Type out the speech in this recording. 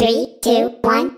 Three, two, one.